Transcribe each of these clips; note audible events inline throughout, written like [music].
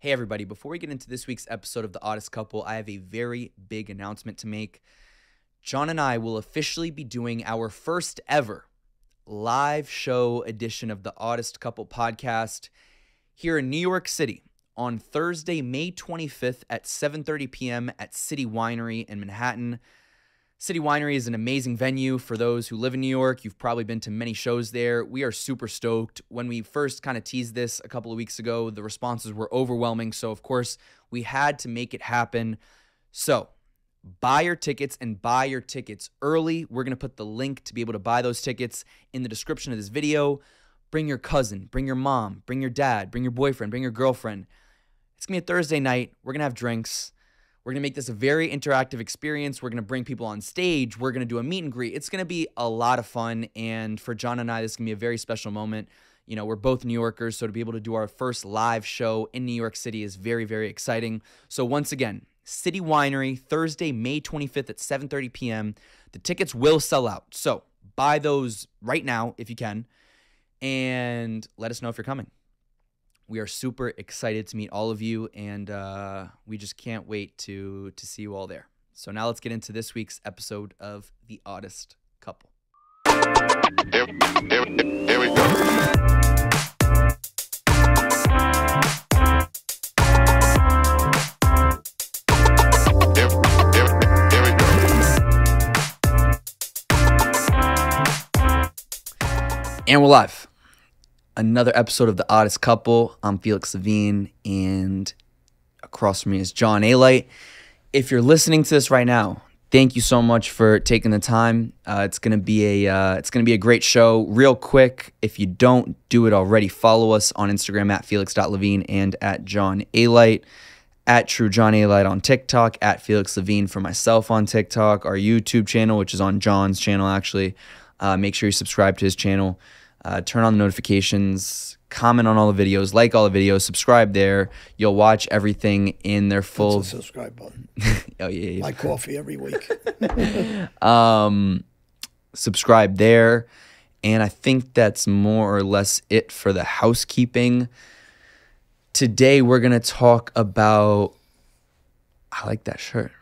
Hey, everybody, before we get into this week's episode of The Oddest Couple, I have a very big announcement to make. John and I will officially be doing our first ever live show edition of The Oddest Couple podcast here in New York City on Thursday, May 25th at 7:30 p.m. at City Winery in Manhattan. City Winery is an amazing venue for those who live in New York. You've probably been to many shows there. We are super stoked. When we first kind of teased this a couple of weeks ago, the responses were overwhelming. So, of course, we had to make it happen. So, buy your tickets and buy your tickets early. We're going to put the link to be able to buy those tickets in the description of this video. Bring your cousin, bring your mom, bring your dad, bring your boyfriend, bring your girlfriend. It's going to be a Thursday night. We're going to have drinks. We're going to make this a very interactive experience. We're going to bring people on stage. We're going to do a meet and greet. It's going to be a lot of fun. And for John and I, this to be a very special moment. You know, we're both New Yorkers, so to be able to do our first live show in New York City is very, very exciting. So once again, City Winery, Thursday, May 25th at 7:30 p.m. The tickets will sell out. So buy those right now if you can, and let us know if you're coming. We are super excited to meet all of you, and uh, we just can't wait to to see you all there. So now let's get into this week's episode of The Oddest Couple. Here, here, here we go. Here, here, here we go. And we're live. Another episode of The Oddest Couple. I'm Felix Levine, and across from me is John Alite. If you're listening to this right now, thank you so much for taking the time. Uh, it's gonna be a uh, it's gonna be a great show. Real quick, if you don't do it already, follow us on Instagram at felix.levine and at John Alite. At True John Alite on TikTok, at Felix Levine for myself on TikTok, our YouTube channel, which is on John's channel actually. Uh, make sure you subscribe to his channel. Uh, turn on the notifications, comment on all the videos, like all the videos, subscribe there. You'll watch everything in their full. A subscribe button. [laughs] oh yeah, yeah. My coffee every week. [laughs] um, subscribe there. And I think that's more or less it for the housekeeping. Today we're gonna talk about. I like that shirt.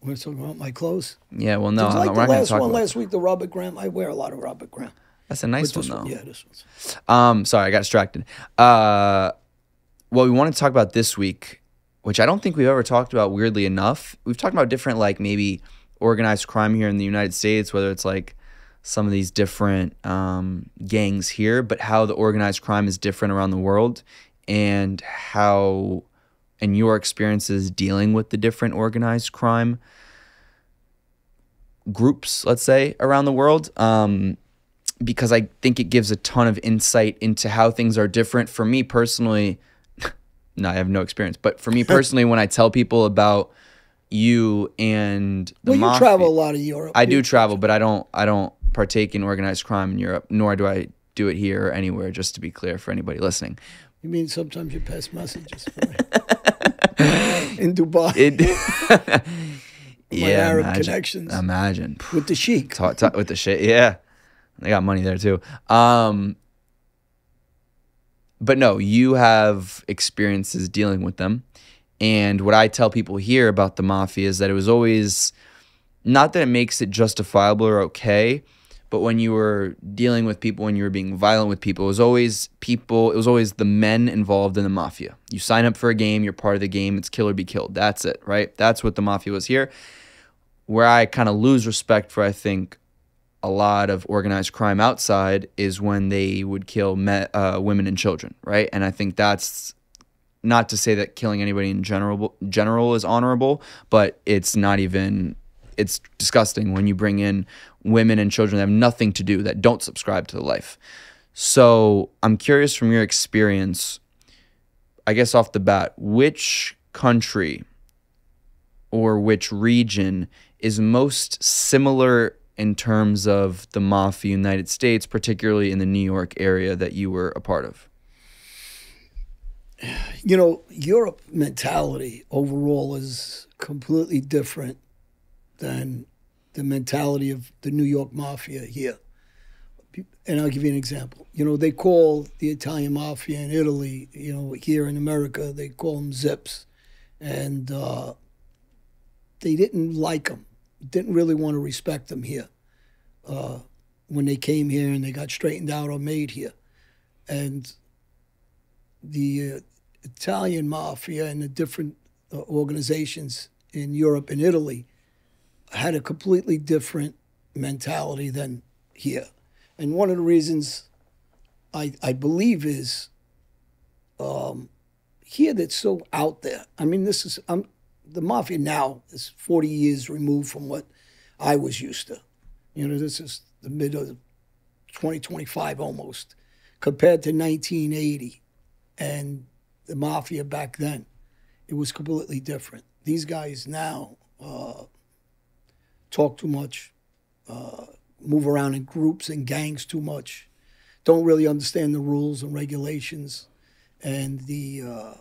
We're talking about my clothes. Yeah, well, no, like not- the we're not gonna last one about. last week, the Robert Graham. I wear a lot of Robert Graham. That's a nice one though. Yeah, this one's. Um, sorry, I got distracted. Uh, what we want to talk about this week, which I don't think we've ever talked about weirdly enough. We've talked about different, like maybe organized crime here in the United States, whether it's like some of these different um, gangs here, but how the organized crime is different around the world and how, and your experiences dealing with the different organized crime groups, let's say, around the world. Um, because I think it gives a ton of insight into how things are different. For me personally, [laughs] no, I have no experience, but for me [laughs] personally, when I tell people about you and the Well, you mafia, travel a lot of Europe. I do travel, but I don't. I don't partake in organized crime in Europe, nor do I do it here or anywhere. Just to be clear for anybody listening, You mean sometimes you pass messages for me? [laughs] in Dubai it. My yeah, Arab imagine, connections. Imagine. with the sheik. talk, talk with the shit. Yeah, they got money there too. Um, but no, you have experiences dealing with them, and what I tell people here about the mafia is that it was always not that it makes it justifiable or okay, but when you were dealing with people, when you were being violent with people, it was always people. It was always the men involved in the mafia. You sign up for a game, you're part of the game. It's kill or be killed. That's it, right? That's what the mafia was here. Where I kind of lose respect for, I think, a lot of organized crime outside is when they would kill me, uh, women and children, right? And I think that's not to say that killing anybody in general general is honorable, but it's not even it's disgusting when you bring in women and children that have nothing to do that don't subscribe to the life. So I'm curious from your experience, I guess off the bat, which country or which region is most similar in terms of the mafia United States, particularly in the New York area that you were a part of? You know, Europe mentality overall is completely different than the mentality of the New York mafia here. and I'll give you an example. You know, they call the Italian mafia in Italy, you know, here in America, they call them zips. And uh, they didn't like them, didn't really want to respect them here uh, when they came here and they got straightened out or made here. And the uh, Italian mafia and the different uh, organizations in Europe and Italy had a completely different mentality than here. And one of the reasons I, I believe is um, here that's so out there. I mean, this is I'm, the mafia now is 40 years removed from what I was used to. You know, this is the mid of 2025 almost compared to 1980 and the mafia back then. It was completely different. These guys now uh, talk too much, uh, move around in groups and gangs too much, don't really understand the rules and regulations, and the uh,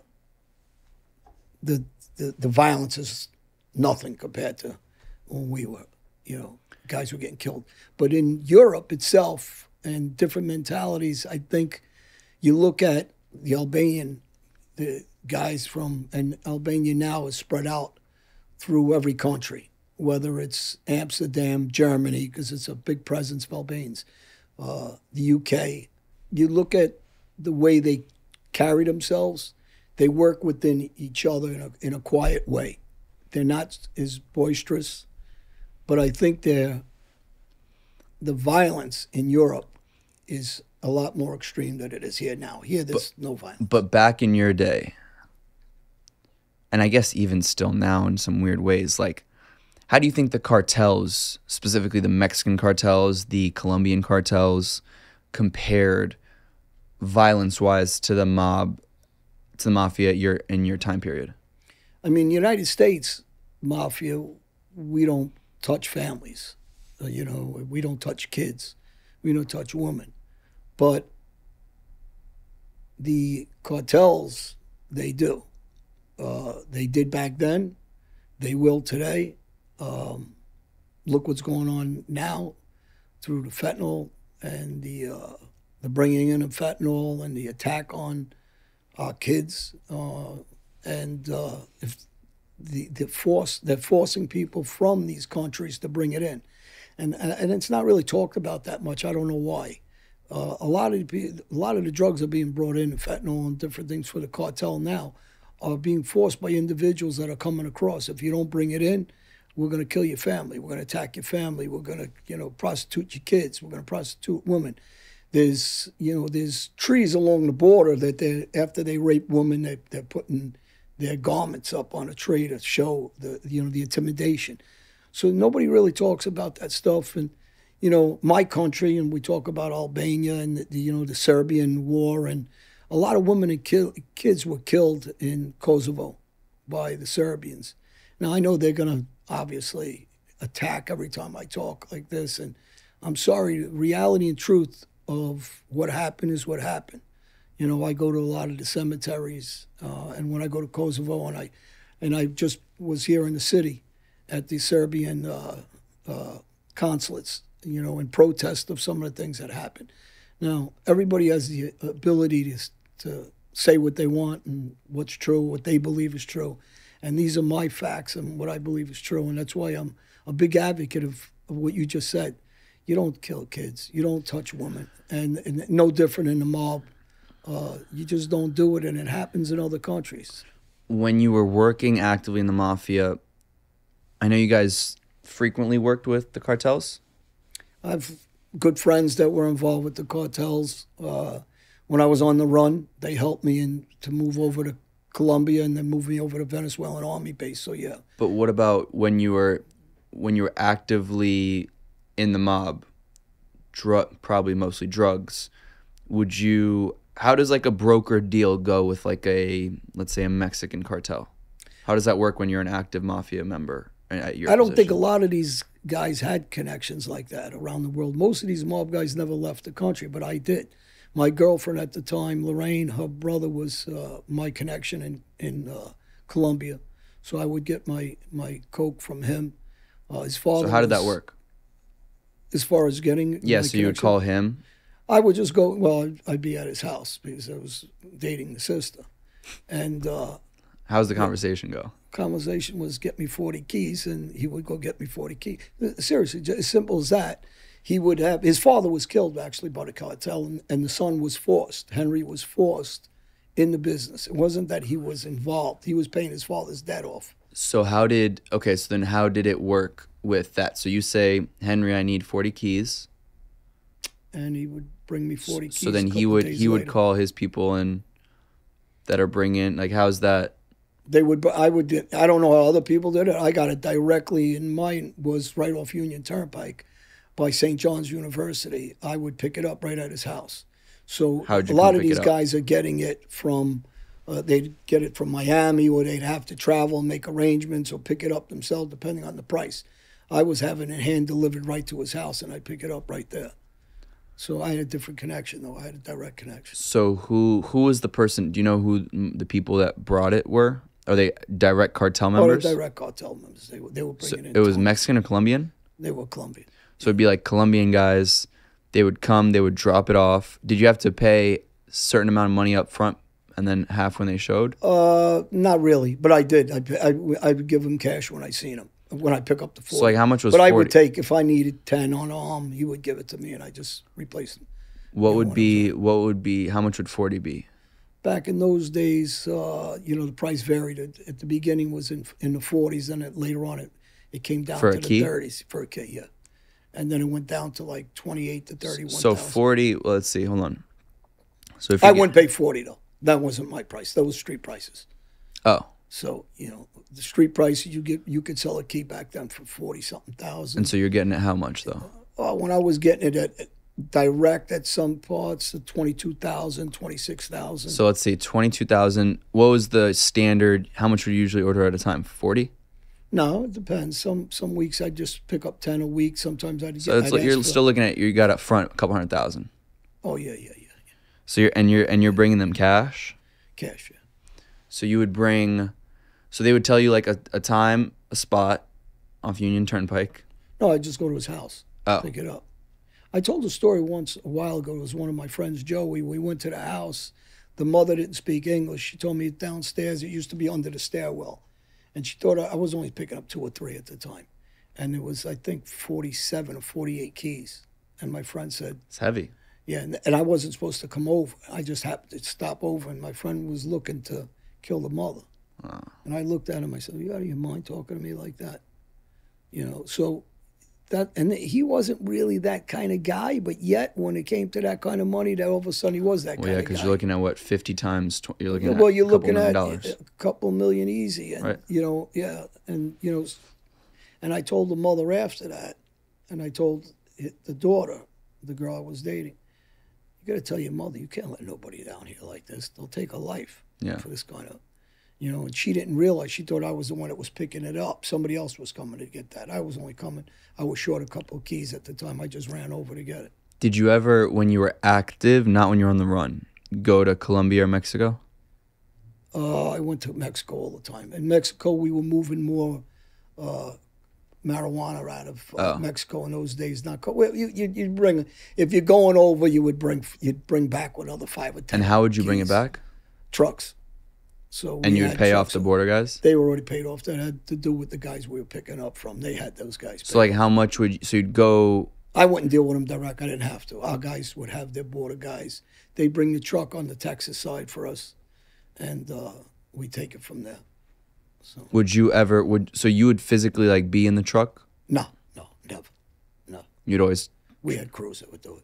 the, the the violence is nothing compared to when we were, you know, guys were getting killed. But in Europe itself and different mentalities, I think you look at the Albanian, the guys from and Albania now is spread out through every country whether it's Amsterdam, Germany, because it's a big presence of Albanians, uh, the UK. You look at the way they carry themselves, they work within each other in a, in a quiet way. They're not as boisterous, but I think they're, the violence in Europe is a lot more extreme than it is here now. Here, there's no violence. But back in your day, and I guess even still now in some weird ways, like how do you think the cartels, specifically the Mexican cartels, the Colombian cartels, compared violence-wise to the mob, to the mafia your in your time period? I mean, United States mafia, we don't touch families. Uh, you know, we don't touch kids. We don't touch women. But the cartels, they do. Uh, they did back then. They will today. Um, look what's going on now through the fentanyl and the uh, the bringing in of fentanyl and the attack on our kids. Uh, and uh, if the the force they're forcing people from these countries to bring it in, and and it's not really talked about that much. I don't know why. Uh, a lot of the, a lot of the drugs are being brought in, fentanyl and different things for the cartel now, are being forced by individuals that are coming across. If you don't bring it in, we're going to kill your family. We're going to attack your family. We're going to, you know, prostitute your kids. We're going to prostitute women. There's, you know, there's trees along the border that they, after they rape women, they, they're putting their garments up on a tree to show the, you know, the intimidation. So nobody really talks about that stuff. And, you know, my country, and we talk about Albania and the, you know, the Serbian war, and a lot of women and ki- kids were killed in Kosovo by the Serbians. Now I know they're going to obviously attack every time I talk like this. And I'm sorry, reality and truth of what happened is what happened. You know, I go to a lot of the cemeteries, uh, and when I go to Kosovo, and I, and I just was here in the city, at the Serbian uh, uh, consulates, you know, in protest of some of the things that happened. Now, everybody has the ability to, to say what they want and what's true, what they believe is true. And these are my facts and what I believe is true. And that's why I'm a big advocate of, of what you just said. You don't kill kids. You don't touch women. And, and no different in the mob. Uh, you just don't do it. And it happens in other countries. When you were working actively in the mafia, I know you guys frequently worked with the cartels. I've good friends that were involved with the cartels. Uh, when I was on the run, they helped me in, to move over to Colombia and then moved me over to Venezuelan army base. So yeah. But what about when you were when you were actively in the mob, drug probably mostly drugs? Would you how does like a broker deal go with like a let's say a Mexican cartel? How does that work when you're an active mafia member at your I don't think a lot of these guys had connections like that around the world. Most of these mob guys never left the country, but I did. My girlfriend at the time, Lorraine, her brother was uh, my connection in in uh, Colombia, so I would get my my coke from him. Uh, his father. So how did that work? As far as getting. Yeah, so you would call him. I would just go. Well, I'd, I'd be at his house because I was dating the sister, and uh, How's the conversation go? conversation was get me 40 keys and he would go get me 40 keys seriously just as simple as that he would have his father was killed actually by the cartel and, and the son was forced henry was forced in the business it wasn't that he was involved he was paying his father's debt off So how did okay? So then how did it work with that? So you say Henry, I need forty keys. and he would bring me 40 keys So then he would he would call his people and that are bringing like how's that? they would i would i don't know how other people did it i got it directly and mine was right off union turnpike by st john's university i would pick it up right at his house so a lot of these guys are getting it from uh, they'd get it from miami or they'd have to travel and make arrangements or pick it up themselves depending on the price i was having it hand delivered right to his house and i'd pick it up right there so i had a different connection though i had a direct connection So who who was the person? Do you know who the people that brought it were? Are they direct cartel the members? direct cartel members they, were- they were So bringing in it was. Mexican or Colombian? they were colombian So it'd be like Colombian guys. They would come. They would drop it off. Did you have to pay a certain amount of money up front and then half when they showed? Uh, not really, but I did. I I, I would give him cash when I seen him when I pick up the forty. So like how much was? but 40? I would take if I needed ten on arm, he would give it to me, and I just replace them. What would be? What would be? How much would forty be? Back in those days, uh, you know, the price varied. At, at the beginning was in in the forties, and it, later on it it came down For a to the key? thirties for a key, yeah. And then it went down to like twenty eight to thirty one. So forty. Well, let's see. Hold on. So if I get- wouldn't pay forty though. That wasn't my price. That was street prices. Oh, So you know, the street price you get you could sell a key back then for forty something thousand. and so you're getting it how much though? Uh, when I was getting it at, at direct at some parts, the 22,000, 26,000. So let's see, twenty two thousand. What was the standard? How much would you usually order at a time? Forty. no, it depends. Some some weeks I'd just pick up 10 a week. Sometimes I'd So it's I'd like you're still looking at you got up front a couple hundred thousand. Oh yeah, yeah, yeah. So you're and you're and you're bringing them cash. Cash. Yeah. So you would bring, so they would tell you like a, a time, a spot, off Union Turnpike. No, I'd just go to his house, Oh. pick it up. I told a story once a while ago. It was one of my friends, Joey. We went to the house. The mother didn't speak English. She told me downstairs it used to be under the stairwell, and she thought I I was only picking up two or three at the time, and it was I think 47 or 48 keys. And my friend said, It's heavy. Yeah, and, and I wasn't supposed to come over. I just happened to stop over, and my friend was looking to kill the mother. And I looked at him. I said, "Are you out of your mind talking to me like that?" You know. So that, and he wasn't really that kind of guy, but yet when it came to that kind of money, that all of a sudden he was that Well, yeah, because you're looking at what fifty times. Tw- you're looking Yeah, at well, you're a couple looking million at dollars. a couple million easy, and Right. you know, yeah, and you know, and I told the mother after that, and I told the daughter, the girl I was dating, you got to tell your mother you can't let nobody down here like this. They'll take a life Yeah. for this kind of, you know. And she didn't realize. She thought I was the one that was picking it up. Somebody else was coming to get that. I was only coming. I was short a couple of keys at the time. I just ran over to get it. Did you ever, when you were active, not when you were on the run, go to Colombia or Mexico? Uh, I went to Mexico all the time. In Mexico, we were moving more uh, marijuana out of uh, Oh. Mexico in those days. Not co- well, you you you bring if you're going over, you would bring you'd bring back another five or ten. And how would you bring it back? Trucks. So And you would pay off the border guys. They were already paid off. That had to do with the guys we were picking up from. They had those guys. So like, how much would you? So you'd go. I wouldn't deal with them direct. I didn't have to. Our guys would have their border guys. They bring the truck on the Texas side for us, and uh, we take it from there. So Would you ever? Would so you would physically like be in the truck? No, no, never. No. You'd always We had crews that would do it.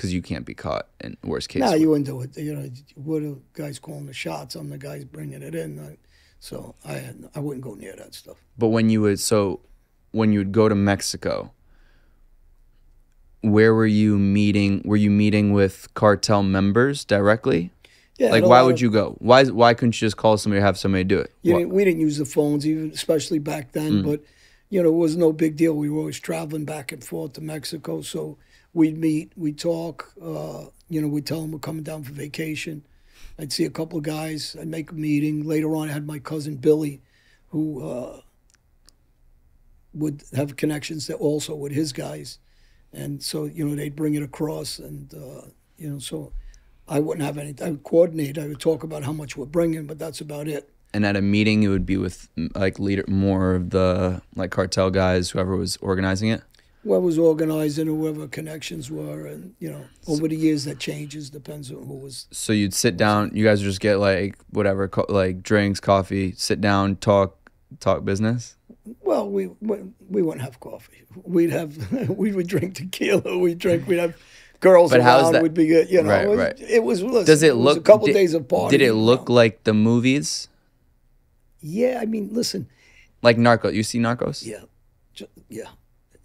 Because you can't be caught. In worst case, No, you wouldn't do it. You know, we're the guys calling the shots. I'm the guys bringing it in. I, so I had, I wouldn't go near that stuff. But when you would so when you would go to Mexico, where were you meeting? Were you meeting with cartel members directly? Yeah, Like, why would of- you go? Why why couldn't you just call somebody or have somebody do it? You didn't, we didn't use the phones, even especially back then. Mm. But you know, it was no big deal. We were always traveling back and forth to Mexico, so we'd meet, we'd talk. Uh, you know, we'd tell them we're coming down for vacation. I'd see a couple of guys. I'd make a meeting. Later on, I had my cousin Billy, who uh, would have connections that also with his guys, and so you know they'd bring it across, and uh, you know so I wouldn't have any. I would coordinate. I would talk about how much we're bringing, but that's about it. And at a meeting, it would be with like leader, more of the like cartel guys, whoever was organizing it. Whoever was organizing, or whoever connections were, and you know over the years that changes depends on who was. So you'd sit down. You guys would just get like whatever, co- like drinks, coffee, sit down, talk, talk business. Well, we we, we wouldn't have coffee. We'd have [laughs] we would drink tequila. We drink. We'd have girls But around. that- Would be good. You know, Right, it was, right. It was. Listen, Does it look a couple did, days of party? Did it look like the movies, Yeah, I mean, listen. like Narco? You see Narcos? Yeah, yeah,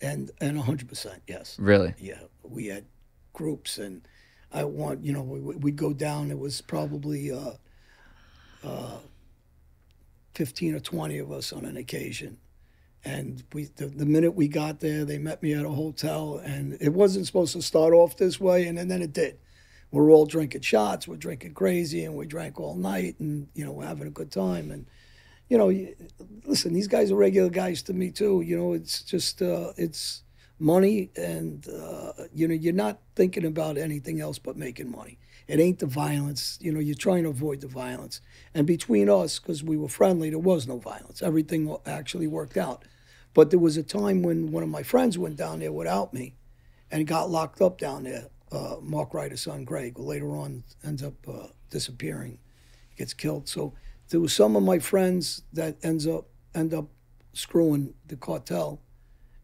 and and hundred percent yes. Really? Yeah, we had groups, and I want you know we we'd go down. It was probably uh, uh, fifteen or twenty of us on an occasion, and we the, the minute we got there, they met me at a hotel, and it wasn't supposed to start off this way, and, then it did. We're all drinking shots, we're drinking crazy, and we drank all night, and you know we're having a good time, and you know, listen, these guys are regular guys to me too. You know, it's just uh, it's money, and uh, you know, you're not thinking about anything else but making money. It ain't the violence. You know, you're trying to avoid the violence. And between us, because we were friendly, there was no violence. Everything actually worked out. But there was a time when one of my friends went down there without me, and got locked up down there. Uh, Mark Ryder's son, Greg, later on ends up uh, disappearing, gets killed. So there was some of my friends that ends up end up screwing the cartel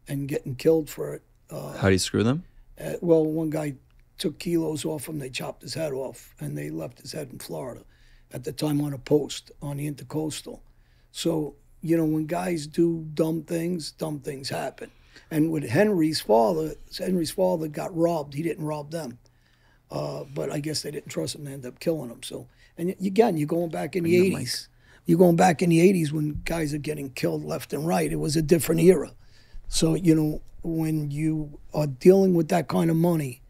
and getting killed for it. Uh, How do you screw them? uh, well, one guy took kilos off him. They chopped his head off, and they left his head in Florida. At the time, on a post on the intercoastal. So you know, when guys do dumb things, dumb things happen. And with Henry's father, Henry's father got robbed. He didn't rob them, uh, but I guess they didn't trust him. They ended up killing him. So, and again, you're going back in the Bring the mic. '80s. You're going back in the '80s when guys are getting killed left and right. It was a different era. So you know, when you are dealing with that kind of money,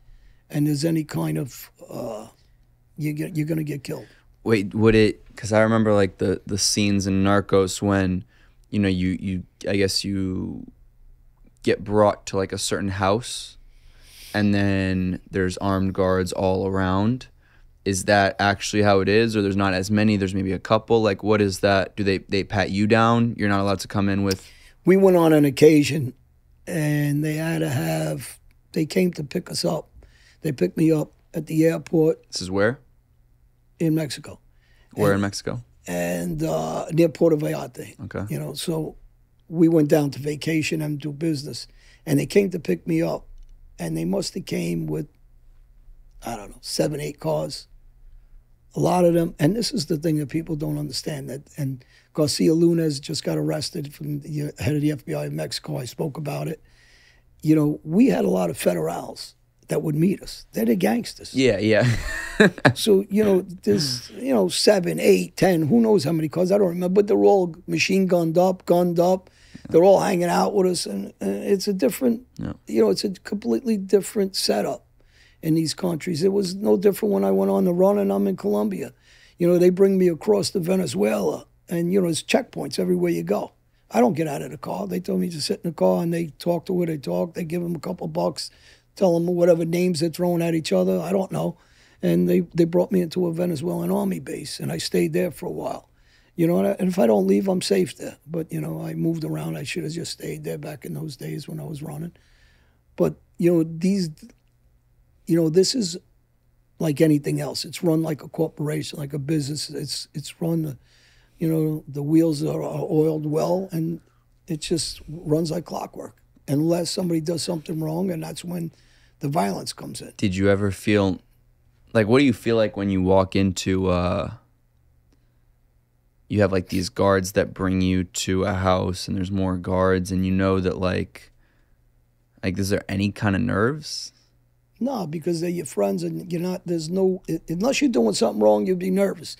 and there's any kind of uh, you get you're gonna get killed. Wait, would it? Because I remember like the the scenes in Narcos when, you know, you you I guess you get brought to like a certain house, and then there's armed guards all around. Is that actually how it is, or there's not as many? There's maybe a couple. Like, what is that? Do they they pat you down? You're not allowed to come in with. We went on an occasion, and they had to have. They came to pick us up. They picked me up at the airport This is where? in Mexico, Where in Mexico? and uh, near Puerto Vallarta. Okay. You know, so we went down to vacation and do business, and they came to pick me up, and they must have came with, I don't know, seven, eight cars. A lot of them, and this is the thing that people don't understand that, and Garcia Luna just got arrested from the uh, head of the FBI in Mexico. I spoke about it. You know, we had a lot of federals that would meet us. They're the gangsters. Yeah, yeah. [laughs] So you know, there's you know seven, eight, ten, who knows how many cars? I don't remember, but they're all machine gunned up, gunned up. They're all hanging out with us, and, and it's a different, Yeah. you know, it's a completely different setup in these countries. It was no different when I went on the run, and I'm in Colombia. You know, they bring me across to Venezuela, and you know, there's checkpoints everywhere you go. I don't get out of the car. They tell me to sit in the car, and they talk to where they talk. They give them a couple bucks, tell them whatever names they're throwing at each other. I don't know and they, they brought me into a Venezuelan army base, and I stayed there for a while. You know, and, and if I don't leave, I'm safe there. But you know, I moved around. I should have just stayed there back in those days when I was running. But you know, these, you know, this is like anything else. It's run like a corporation, like a business. It's it's run, you know, the wheels are, are oiled well, and it just runs like clockwork. Unless somebody does something wrong, and that's when the violence comes in. Did you ever feel like what do you feel like when you walk into uh you have like these guards that bring you to a house and there's more guards and you know that like like is there any kind of nerves? No, because they're your friends, and you're not. There's no unless you're doing something wrong, you'd be nervous.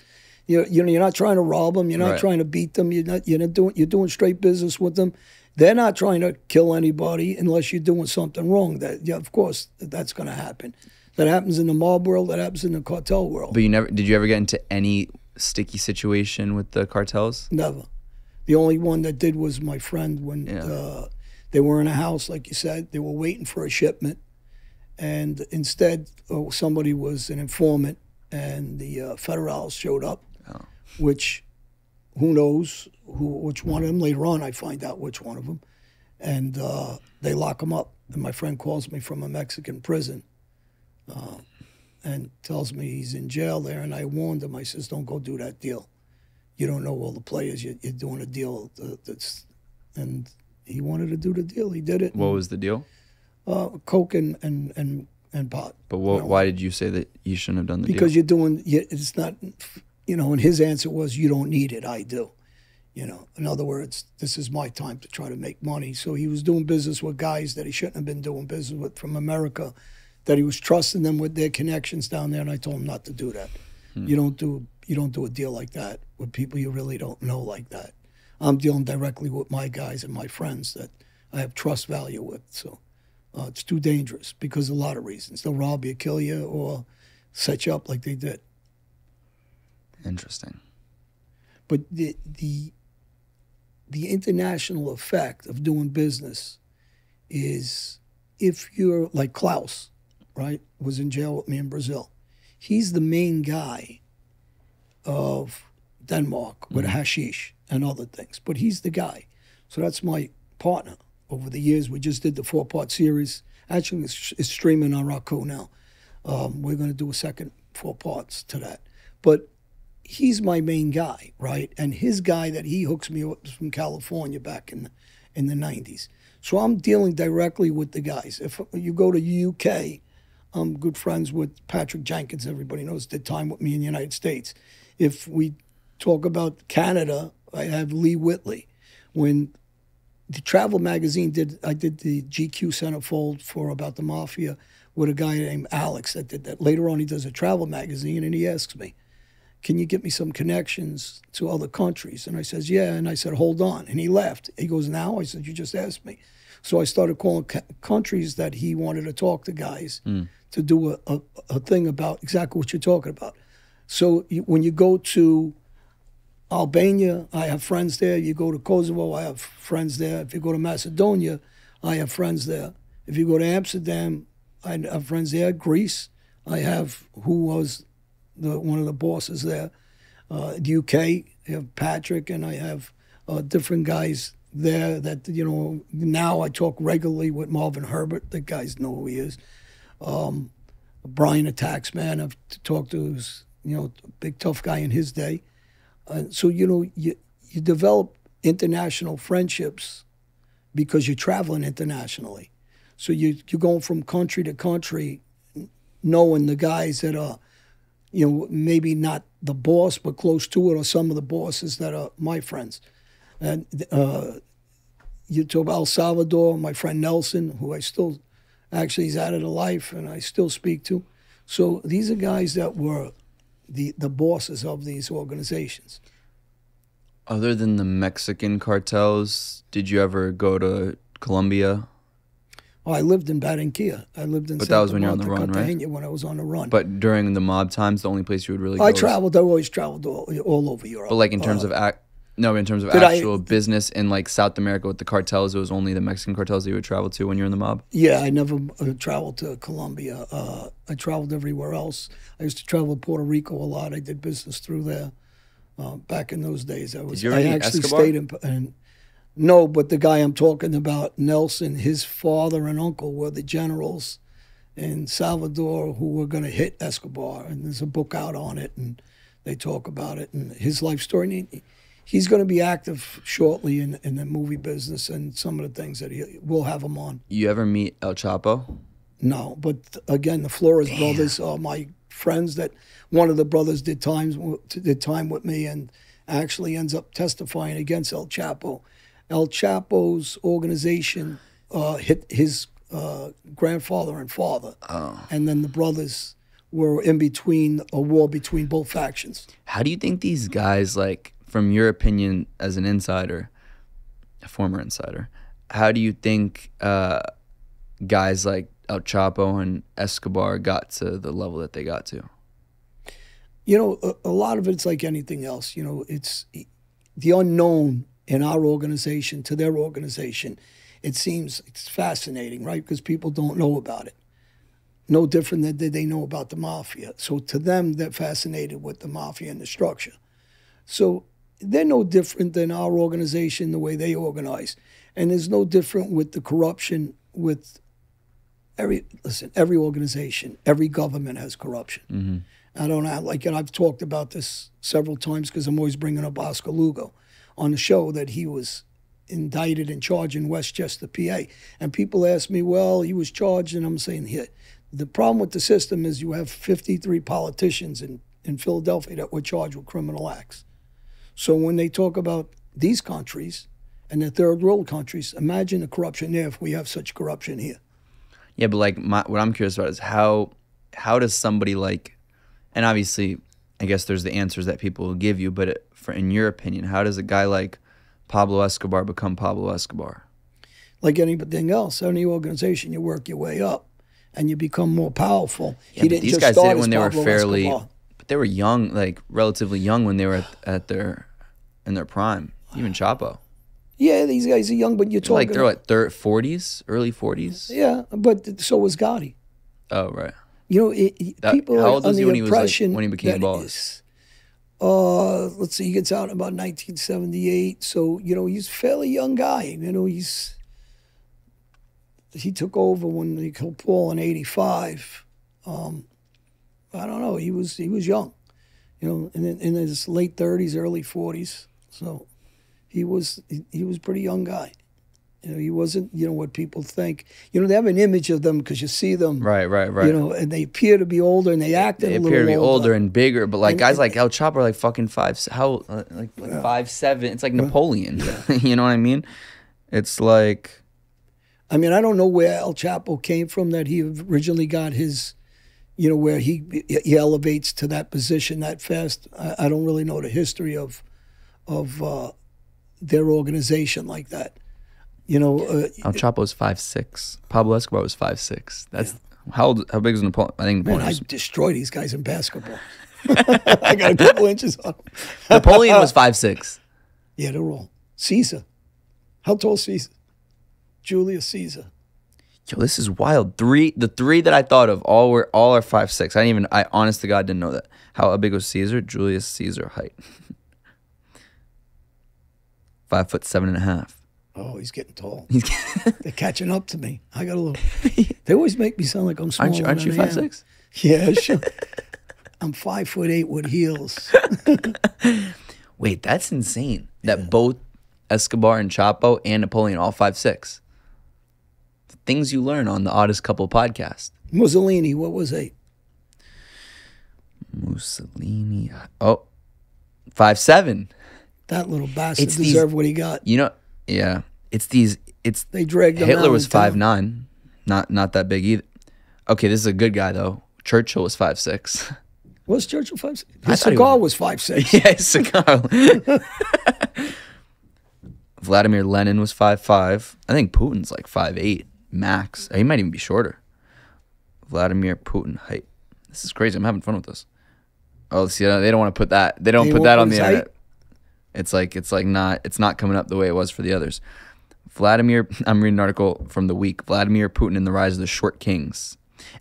You're you know you're not trying to rob them. You're not Right. trying to beat them. You're not you're not doing you're doing straight business with them. They're not trying to kill anybody unless you're doing something wrong. That yeah, of course that's going to happen. That happens in the mob world. That happens in the cartel world. But you never did you ever get into any sticky situation with the cartels? Never. The only one that did was my friend when Yeah. uh, They were in a house, like you said. They were waiting for a shipment, and instead, oh, somebody was an informant, and the uh, federals showed up, which who knows who which one of them. Later on, I find out which one of them, and uh, they lock him up. And my friend calls me from a Mexican prison, uh, and tells me he's in jail there. And I warned him. I says, "Don't go do that deal. You don't know all the players. You're, you're doing a deal that's." And he wanted to do the deal. He did it. What was the deal? Uh, coke and and and and pot? But what, No. why did you say that you shouldn't have done the because deal? you're doing it's not you know and his answer was you don't need it i do you know in other words this is my time to try to make money so he was doing business with guys that he shouldn't have been doing business with from america that he was trusting them with their connections down there and i told him not to do that you don't do you don't do a deal like that with people you really don't know like that i'm dealing directly with my guys and my friends that i have trust value with so uh, it's too dangerous because a lot of reasons they'll rob you kill you or set you up like they did Interesting. but the the the international effect of doing business is if you're like Klaus, right, was in jail with me in Brazil. He's the main guy of Denmark with hashish and other things, but he's the guy. So that's my partner. Over the years, we just did the four part series. Actually, it's, it's streaming on Roku now. Um, we're going to do a second four parts to that. But he's my main guy, right? And his guy that he hooks me up from California back in the, in the 90s. So I'm dealing directly with the guys. If you go to UK, I'm good friends with Patrick Jenkins. Everybody knows did time with me in the United States. If we talk about Canada, I have Lee Whitley. When the travel magazine did, I did the GQ centerfold for about the mafia with a guy named Alex that did that. Later on, he does a travel magazine, and he asks me, can you get me some connections to other countries? And I says, yeah. And I said, hold on. And he left. He goes, now? I said, you just asked me. So I started calling ca- countries that he wanted to talk to guys hmm. to do a, a, a thing about exactly what you're talking about. So you, when you go to Albania, I have friends there. You go to Kosovo, I have friends there. If you go to Macedonia, I have friends there. If you go to Amsterdam, I have friends there. Greece, I have who was the one of the bosses there. Uh, the UK, I have Patrick, and I have uh, different guys there that you know. Now I talk regularly with Marvin Herbert. The guys know who he is. Um, Brian, a tax man, I've talked to, who's you know big tough guy in his day. Uh, so you know you you develop international friendships because you're traveling internationally. So you you're going from country to country, knowing the guys that are, you know, maybe not the boss but close to it, or some of the bosses that are my friends. And uh, you talk about El Salvador, my friend Nelson, who I still actually is out of the life, and I still speak to. So these are guys that were the the bosses of these organizations. Other than the Mexican cartels, did you ever go to Colombia? Oh, I lived in Barranquilla. I lived in But that was Santa when you're on the Marta, run, right? When I was on the run. But during the mob times, the only place you would really go I traveled. I always traveled all, all over Europe. But like in terms Uh, of act, no, in terms of I- actual business in like South America with the cartels, it was only the Mexican cartels that you would travel to when you're in the mob. Yeah, I never uh, traveled to Colombia. Uh, I traveled everywhere else. I used to travel to Puerto Rico a lot. I did business through there. Uh, back in those days, I was. I actually Escobar? stayed in. And no, but the guy I'm talking about, Nelson, his father and uncle were the generals in Salvador who were going to hit Escobar, and there's a book out on it, and they talk about it and his life story. He's going to be active shortly in in the movie business and some of the things that he we'll have him on. You ever meet El Chapo? No, but again, the Flores brothers are my friends. That one of the brothers did times did time with me, and actually ends up testifying against El Chapo. El Chapo's organization uh, hit his uh, grandfather and father, and then the brothers were in between a war between both factions. How do you think these guys, like, from your opinion as an insider, a former insider, how do you think uh, guys like El Chapo and Escobar got to the level that they got to? you know, a, a lot of it's like anything else. You know, it's the unknown in our organization to their organization it seems it's fascinating, right? Because people don't know about it. No different than they know about the mafia. So to them, they're fascinated with the mafia and the structure. So they're no different than our organization, the way they organize. And there's no different with the corruption with every listen, every organization, every government has corruption. Mm-hmm. I don't know, like, and I've talked about this several times because I'm always bringing up Oscar Lugo on the show that he was indicted and charged in Westchester, PA. And people ask me, well, he was charged, and I'm saying here, the problem with the system is you have 53 politicians in, in Philadelphia that were charged with criminal acts. So when they talk about these countries and the third world countries, imagine the corruption there if we have such corruption here. Yeah, but like my, what I'm curious about is how how does somebody like, and obviously, I guess there's the answers that people will give you, but it, for in your opinion, how does a guy like Pablo Escobar become Pablo Escobar? Like anything else, any organization, you work your way up and you become more powerful. Yeah, but these guys did it when they were fairly, but they were young, like relatively young when they were at, at their in their prime. Even Chapo, Yeah, these guys are young, but you're talking. like they're what third forties, early forties. Yeah, but so was Gotti. Oh right. You know, it, it- That- people how old was he when he was, like, when he became boss? Uh, let's see, he gets out in about 1978. So you know, he's a fairly young guy. You know, he's he took over when he killed Paul in '85. Um, I don't know. He was he was young. You know, in, in his late 30s, early 40s. So he was he, he was a pretty young guy. You know, he wasn't you know what people think. You know, they have an image of them because you see them Right, right, right. you know, and they appear to be older and they act they a little appear to be older. older and bigger, but like And- guys and- like El Chapo are like fucking five. How uh, like, like five seven? It's like Napoleon. [laughs] you know what I mean? It's like I mean, I don't know where El Chapo came from that he originally got his, you know, where he he elevates to that position that fast. I, I don't really know the history of of uh, their organization like that. You know, uh, El Chapo's five six. Pablo Escobar was five six. That's how old? How big is Napoleon? I think man, I Was, destroy these guys in basketball. [laughs] I got a couple inches on 'em. [laughs] Napoleon was five six. Yeah, they're all Caesar. How tall is Caesar? Julius Caesar. Yo, this is wild. Three, the three that I thought of, all were all are five six. I didn't even. I honest to God didn't know that. How big was Caesar? Julius Caesar height. [laughs] Five foot seven and a half. Oh, he's getting tall. [laughs] He's, They're catching up to me. I got a little. [laughs] They always make me sound like I'm smaller aren't you? Aren't you five six? Yeah, sure. I'm five foot eight with heels. Wait, that's insane. That both Escobar and Chapo and Napoleon all five six. The things you learn on the Oddest Couple podcast. Mussolini, what was eight? Mussolini. Uh, oh, five seven. That little bastard It's these- deserved what he got. You know, yeah. It's these. It's They dragged Hitler was five nine, not not that big either. Okay, this is a good guy though. Churchill was five six. Was Churchill five six? I His thought he cigar was- was five six. [laughs] yeah, cigar. [laughs] Vladimir Lenin was five five. I think Putin's like five eight max. He might even be shorter. Vladimir Putin height. This is crazy. I'm having fun with this. Oh, see, they don't want to put that. They don't They put that on the internet. height? It's like it's like not it's not coming up the way it was for the others. Vladimir, [laughs] I'm reading an article from the week. Vladimir Putin and the rise of the short kings,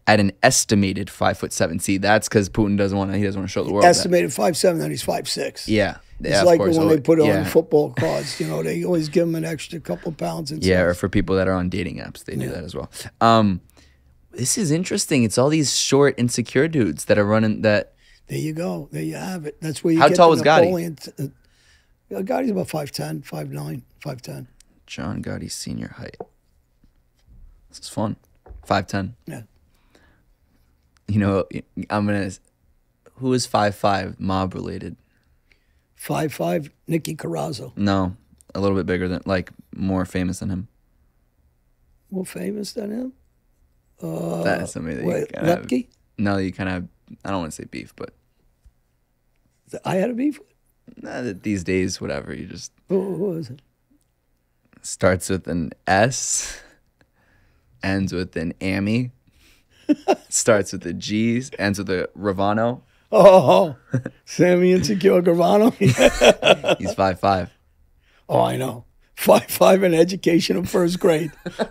at an estimated five foot seven. See, that's because Putin doesn't want to. He doesn't want to show the world. that. Estimated five seven, and he's five six. Yeah, It's yeah, like when Oh, they put it yeah. on football [laughs] cards. You know, they always give them an extra couple pounds. And stuff. Yeah, or for people that are on dating apps, they do that as well. Um, this is interesting. It's all these short, insecure dudes that are running that. there you go. There you have it. That's where you How get tall was Gotti? Napoleon t- uh, uh, Gotti's about 5'10", 5'9", 5'10". John Gotti senior height. This is fun. Five ten. Yeah. You know, I'm gonna. Who is five five? Mob related? 5'5", Nicky Corozzo. No, a little bit bigger than, like, more famous than him. More famous than him? Uh, that is somebody that you Wait, kind of. No, you kind of. I don't want to say beef, but I had a beef nah, that these days, whatever. You just was it? starts with an S, ends with an Amy, [laughs] starts with a G, ends with a Ravano. Oh, Sammy Insecure Gravano? [laughs] He's five five. oh, I know. five five in education in first grade. [laughs]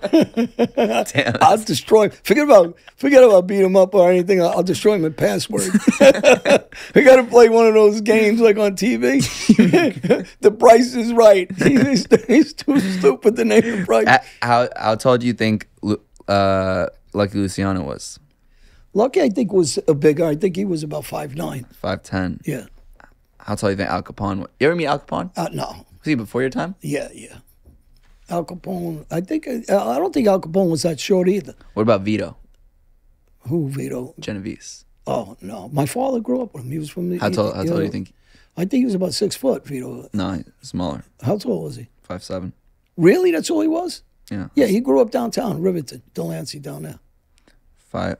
Damn. I'll destroy. Forget about forget about beat him up or anything. I'll, I'll destroy my password. [laughs] we got to play one of those games like on TV. the Price is Right. He's, he's too stupid to name the price. How how tall do you think uh, Lucky Luciano was? Lucky, I think was a bigger. I think he was about five nine. Five ten. Yeah. How tall do you think Al Capone? Was? You ever meet Al Capone? Uh, no. Was he before your time? Yeah, yeah. Al Capone. I think. uh, I don't think Al Capone was that short either. What about Vito Who Vito? Genovese? Oh no, my father grew up with him. He was from the. How tall? How tall do you think? I think he was about six foot. Vito. No, smaller. How tall was he? Five seven. Really? That's all he was? Yeah. Yeah, he grew up downtown, Rivington, Delancey down there. Five.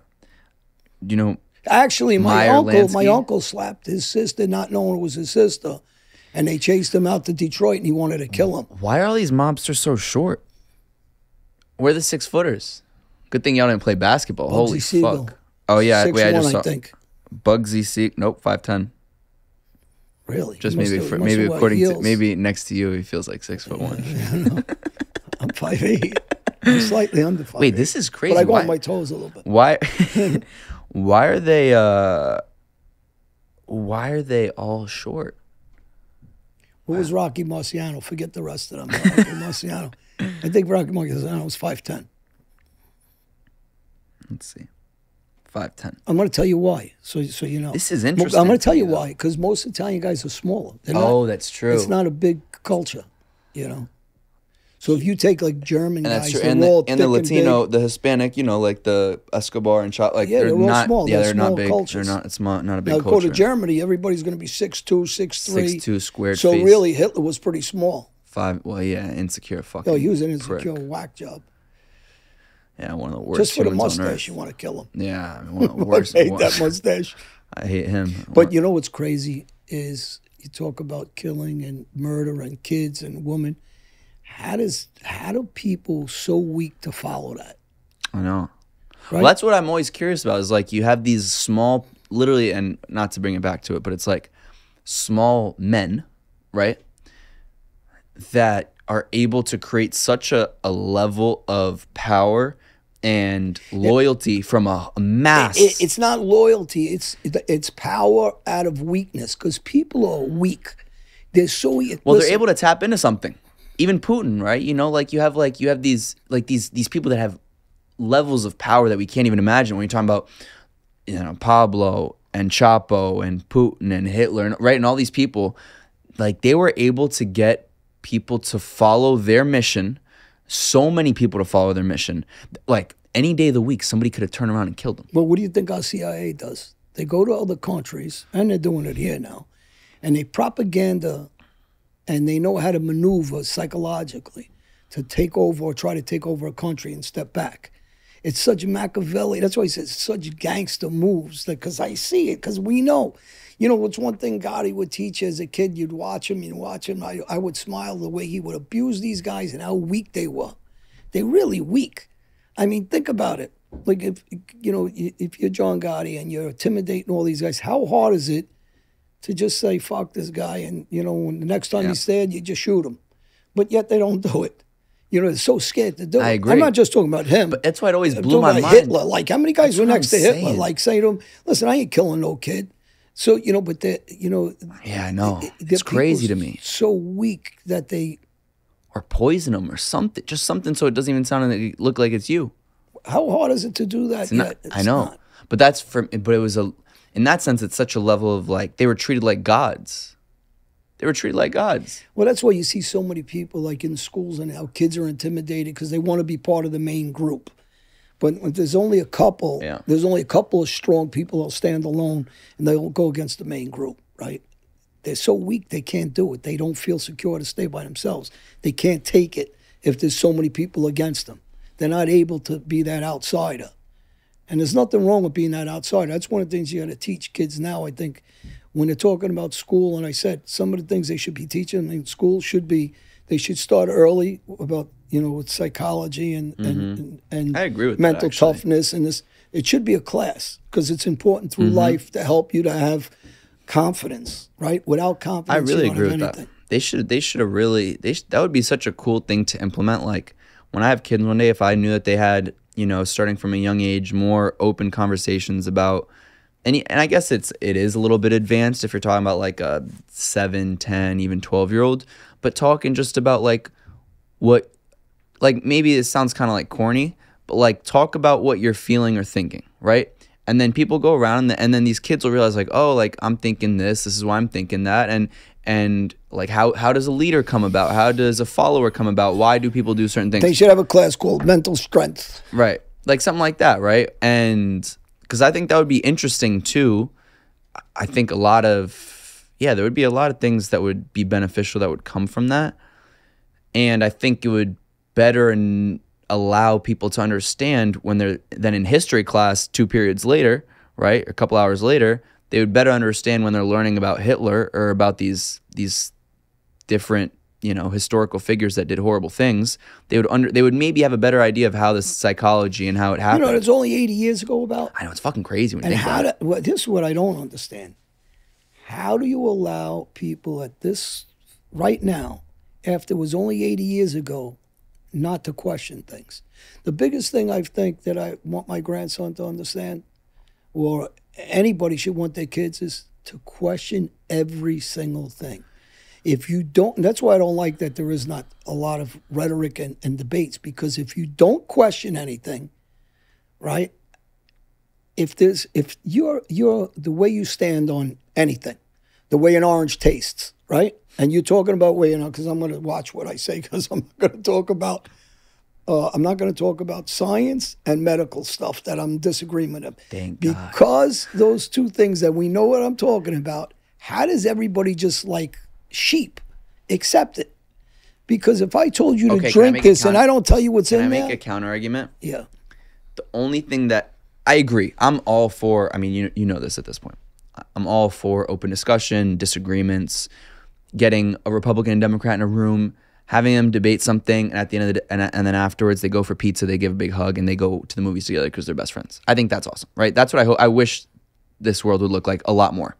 Do you know? Actually, my Meyer uncle, my uncle slapped his sister, not knowing it was his sister, and they chased him out to Detroit, and he wanted to kill him. Why are all these mobsters so short? Where are the six footers? Good thing y'all didn't play basketball. Bugsy Holy Siegel. fuck. Oh yeah, Six wait, I one, just saw I think. Bugsy Seek. Nope, five ten. Really? Just maybe have- for, maybe according to maybe next to you, he feels like six foot one. I'm five eight. [laughs] I'm slightly under five. Wait, this is crazy. But I go why, on my toes a little bit. why? [laughs] [laughs] why are they? uh Why are they all short? Who was Rocky Marciano? Forget the rest of them. Rocky [laughs] Marciano. I think Rocky Marciano was five ten. Let's see, five ten. I'm going to tell you why, so so you know. This is interesting. I'm going to tell you why, because most Italian guys are smaller. They're not, Oh, that's true. It's not a big culture, you know. So if you take like German and guys, And all the, and the Latino, big. the Hispanic, you know, like the Escobar and Chop, like Yeah, they're, they're all not. small. Yeah, They're they're, not big. cultures. They're not. It's not not a big Now go to Germany, everybody's going to be six two, six three. Six two squared So face. really, Hitler was pretty small. five. Well, yeah, insecure. Fucking. No, he was an prick. insecure whack job. Yeah, one of the worst. Just for the mustache, you want to kill him. Yeah, I mean, one of the [laughs] I worst. hate that [laughs] mustache. I hate him. But you know what's crazy is you talk about killing and murder and kids and women. How does how do people so weak to follow that? I know. Right? Well, that's what I'm always curious about. Is like you have these small, literally, and not to bring it back to it, but it's like small men, right? That are able to create such a, a level of power and loyalty from a, a mass. It, it's not loyalty. It's it's power out of weakness because people are weak. They're so well, Listen, they're able to tap into something. Even Putin, right? You know, like you have like you have these like these these people that have levels of power that we can't even imagine when you're talking about you know Pablo and Chapo and Putin and Hitler and right and all these people like they were able to get people to follow their mission so many people to follow their mission like any day of the week somebody could have turned around and killed them But what do you think our CIA does? They go to other countries, and they're doing it here now, and they propaganda, and they know how to maneuver psychologically to take over or try to take over a country and step back. It's such Machiavelli. That's why he says such gangster moves. Because I see it. Because we know. You know, what's one thing Gotti would teach you as a kid? You'd watch him. You'd watch him. I, I would smile the way he would abuse these guys and how weak they were. They're really weak. I mean, think about it. Like if you know, if you're John Gotti and you're intimidating all these guys, how hard is it to just say "fuck this guy" and you know, when the next time Yeah. he's there, you just shoot him? But yet they don't do it. You know, they're so scared to do it. I agree. I'm not just talking about him. but that's why it always I'm blew my mind Hitler. Like how many guys That's were next to I'm Hitler? saying. Like say to him, "Listen, I ain't killing no kid." So you know, but they, you know, yeah i know it's crazy to me So weak that they. or poison them or something just something so it doesn't even sound like look like it's you How hard is it to do that? It's not? I know, not. but that's for. But it was a. In that sense, it's such a level of like they were treated like gods. They were treated like gods. Well, that's why you see so many people like in schools and how kids are intimidated because they want to be part of the main group. But when there's only a couple, Yeah. there's only a couple of strong people that'll stand alone and they'll go against the main group, right? They're so weak they can't do it. They don't feel secure to stay by themselves. They can't take it if there's so many people against them. They're not able to be that outsider. And there's nothing wrong with being that outside. That's one of the things you got to teach kids now. I think when they're talking about school, and I said some of the things they should be teaching in school should be they should start early about you know with psychology and and, and, and Mm-hmm. I agree with that, mental actually. toughness and this. It should be a class because it's important through life to help you to have confidence. Right? Without confidence, I really agree with that. they should they should have really they sh- that would be such a cool thing to implement like when i have kids one day if i knew that they had you know starting from a young age more open conversations about and, and i guess it's it is a little bit advanced if you're talking about like a 7 10 even 12 year old but talking just about like what like maybe it sounds kind of like corny but like talk about what you're feeling or thinking right? And then people go around and, and then these kids will realize like oh like i'm thinking this this is why i'm thinking that and and like how how does a leader come about how does a follower come about why do people do certain things They should have a class called mental strength. Right. Like something like that, right? And because I think that would be interesting too. I think a lot of, yeah, there would be a lot of things that would be beneficial that would come from that. And I think it would better and allow people to understand when they're then in history class two periods later, right? A couple hours later, they would better understand when they're learning about Hitler or about these these different you know historical figures that did horrible things they would under they would maybe have a better idea of how this psychology and how it happened You know, it's only 80 years ago about. i know it's fucking crazy when you And think how about do, well, this is what I don't understand. How do you allow people at this right now, after it was only 80 years ago, not to question things? The biggest thing I think that I want my grandson to understand, or anybody should want their kids, is to question every single thing. If you don't, that's why I don't like that there is not a lot of rhetoric and, and debates, because if you don't question anything, right? if there's if you're you're the way you stand on anything, the way an orange tastes, right? And you're talking about way you know because I'm going to watch what I say because I'm going to talk about uh, I'm not going to talk about science and medical stuff that I'm disagreement of. Thank God. because those two things that we know what I'm talking about. How does everybody just like sheep accept it? Because if I told you to Okay, I drink this and I don't tell you what's can i in make there, a counter argument yeah, the only thing that I agree, I'm all for. I mean, you you know this at this point. I'm all for open discussion, disagreements, getting a Republican and Democrat in a room, having them debate something, and at the end of the day, and, and then afterwards they go for pizza, they give a big hug, and they go to the movies together because they're best friends. I think that's awesome, right? That's what I hope. I wish this world would look like a lot more.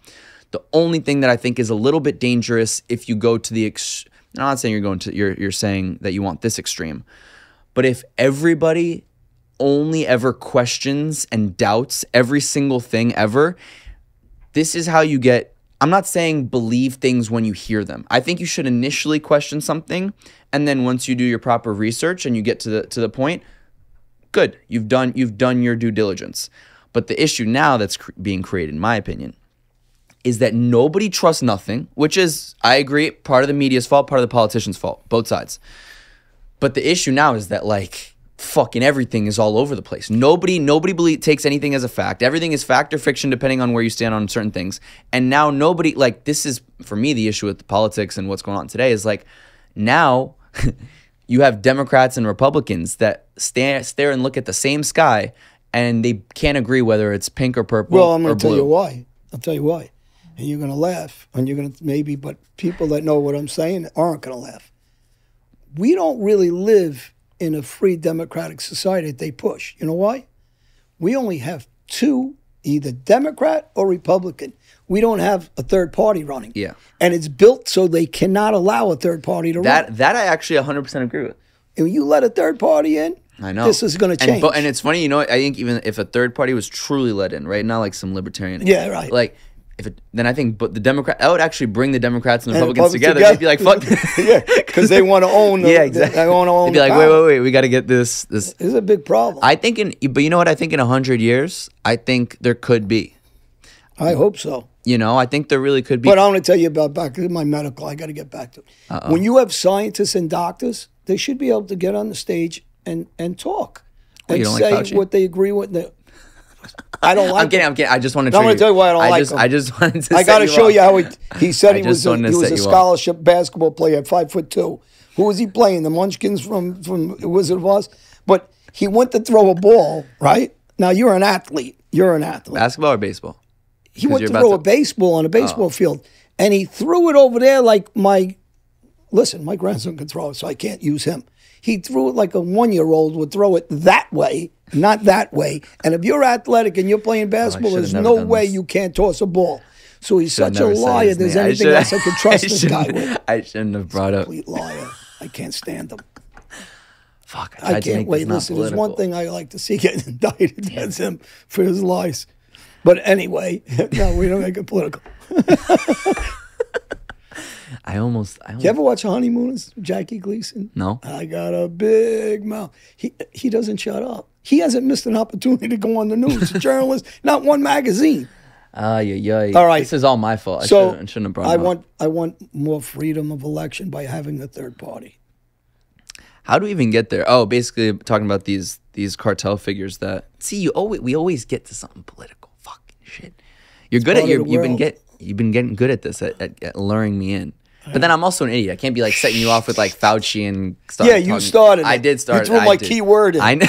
The only thing that I think is a little bit dangerous if you go to the ex- I'm not saying you're going to you're you're saying that you want this extreme. But if everybody only ever questions and doubts every single thing ever, this is how you get. I'm not saying believe things when you hear them. I think you should initially question something, and then once you do your proper research and you get to the to the point, good. You've done you've done your due diligence. But the issue now that's cr- being created, in my opinion, is that nobody trusts nothing, which is, I agree, part of the media's fault, part of the politician's fault, both sides. But the issue now is that like fucking everything is all over the place. Nobody nobody believe, takes anything as a fact. Everything is fact or fiction depending on where you stand on certain things. And now nobody like this is for me the issue with the politics and what's going on today is like now [laughs] you have Democrats and Republicans that stand stare and look at the same sky and they can't agree whether it's pink or purple Well, I'm going to tell you why. I'll tell you why. And you're going to laugh, and you're going to maybe, but people that know what I'm saying aren't going to laugh. We don't really live in a free democratic society that they push. You know why? We only have two, either Democrat or Republican. We don't have a third party running. Yeah. And it's built so they cannot allow a third party to run. That that I actually 100% agree with. And you let a third party in, I know. this is going to And, change. but, and it's funny, you know, I think even if a third party was truly let in, right? Not like some libertarian. Yeah, right. Like, if it, then I think, but the Democrat, that would actually bring the Democrats and the And Republicans Republicans together. They'd be like, fuck. [laughs] yeah, because they want to own. The, [laughs] yeah, exactly. They want to own. They'd be like, wait, wait, wait, we got to get this, this. is a big problem. I think in, but you know what? I think in 100 years, I think there could be. I hope so. You know, I think there really could be. But I want to tell you about back to my medical. I got to get back to it. When you have scientists and doctors, they should be able to get on the stage and and talk oh, Well, and like say Fauci? what they agree with. The, [laughs] I don't like. I'm kidding. I'm kidding. I just want to. I'm gonna tell you why I don't I like just, him. I just [laughs] wanted to. I got to show up. you how he he said he was a, he was a you up. scholarship basketball player at five foot two. Who was he playing? The Munchkins from from Wizard of Oz. But he went to throw a ball. Right now, you're an athlete. You're an athlete. Basketball or baseball? he went to throw to- Oh. a baseball on a baseball oh. field, and he threw it over there like my. Listen, my grandson can throw it, so I can't use him. He threw it like a one-year-old would throw it that way, not that way. And if you're athletic and you're playing oh, basketball, should've there's no way this. you can't toss a ball. So he's Should've such a liar. There's name. Anything should- else I could [laughs] trust this guy with. I shouldn't have brought up. Complete liar. I can't stand him. Fuck, I, I can't wait. Listen, there's one thing I like to see [laughs] getting indicted. That's him for his lies. But anyway, [laughs] no, we don't make it political. I almost. I almost You ever watch Honeymooners? Jackie Gleason. no. I got a big mouth. He he doesn't shut up. He hasn't missed an opportunity to go on the news. [laughs] Journalist, not one magazine. Ah, yeah, yeah. All right. This is all my fault. I, So shouldn't, I shouldn't have brought I it up. want I want more freedom of election by having a third party. How do we even get there? Oh, basically talking about these these cartel figures that see you always we always get to something political. Fucking shit. You're good at your, you've been get you've been getting good at this at, at, at luring me in. But then I'm also an idiot. I can't be like setting you off with like Fauci and stuff. Yeah, you started I did start. You threw I my did. key word in. I [laughs] know.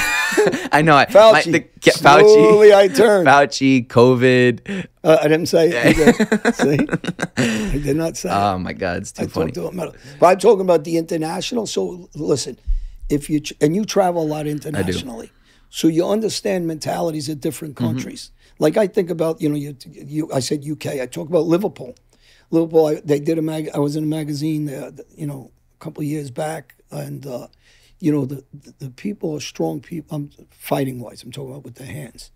I know. Fauci. My, the, yeah, Slowly I turned. Fauci. COVID. Uh, I didn't say it. either. [laughs] See, I did not say. Oh my God, it's too I funny. to. But I'm talking about the international. So listen, if you and you travel a lot internationally, so you understand mentalities of different Mm-hmm. countries. Like I think about you know you, you I said UK. I talk about Liverpool. Liverpool. I, they did a mag. I was in a magazine. Uh, you know, a couple of years back, and uh, you know the, the the people are strong people. I'm fighting wise. I'm talking about with their hands.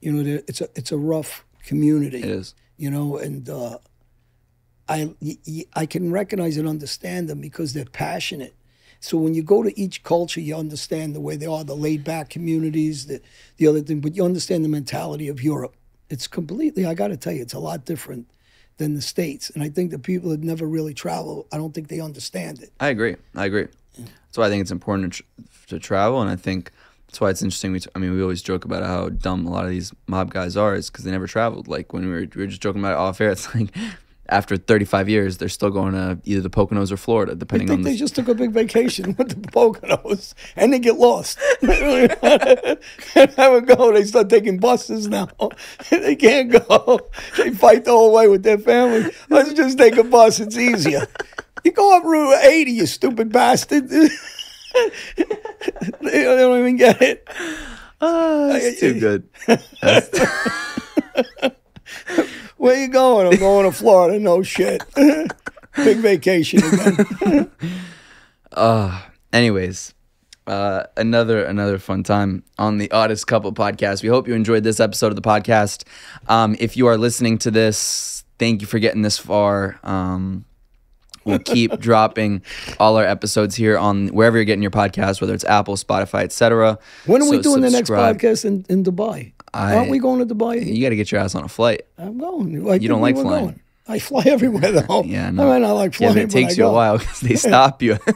You know, it's a it's a rough community. It is. You know, and uh, I y- y- I can recognize and understand them because they're passionate. So when you go to each culture, you understand the way they are, the laid back communities, the the other thing, but you understand the mentality of Europe. It's completely. I got to tell you, it's a lot different than the states. And I think the people that never really travel, I don't think they understand it. I agree. I agree. That's why I think it's important to, to travel, and I think that's why it's interesting. We, t- I mean, we always joke about how dumb a lot of these mob guys are, is because they never traveled. Like when we were, we were just joking about it off air. It's like after 35 years, they're still going to either the Poconos or Florida, I depending think on they just took a big vacation [laughs] with the Poconos and they get lost. [laughs] they never go. They start taking buses now. [laughs] they can't go. They fight the whole way with their family. Let's just take a bus. It's easier. You go up Route 80, you stupid bastard. they don't even get it. Ah, it's too good. Where you going? I'm going to Florida. No shit. [laughs] Big vacation again. [laughs] Anyways, uh, another another fun time on the Oddest Couple podcast. We hope you enjoyed this episode of the podcast. Um, if you are listening to this, thank you for getting this far. Um, we'll keep [laughs] dropping all our episodes here on wherever you're getting your podcast, whether it's Apple, Spotify, etc. When are we So doing the next podcast in, in Dubai? I- Aren't we going to Dubai? You got to get your ass on a flight. I'm going. I think don't like were flying. Going. I fly everywhere though. [laughs] Yeah, no. I mean, I like flying. but it takes you a while because they [laughs] stop you. [laughs]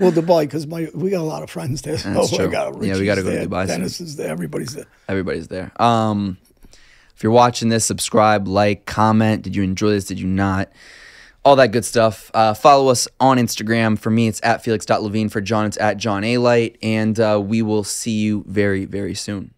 Well, Dubai, because my we got a lot of friends there. So That's true. got Yeah, we gotta Richie's go to Dubai soon. Dennis is there. Everybody's there. Everybody's there. Um, if you're watching this, subscribe, like, comment. Did you enjoy this? Did you not? All that good stuff. Uh, follow us on Instagram. For me, it's at felix.levine. For John, it's at John Alite. And uh, we will see you very, very soon.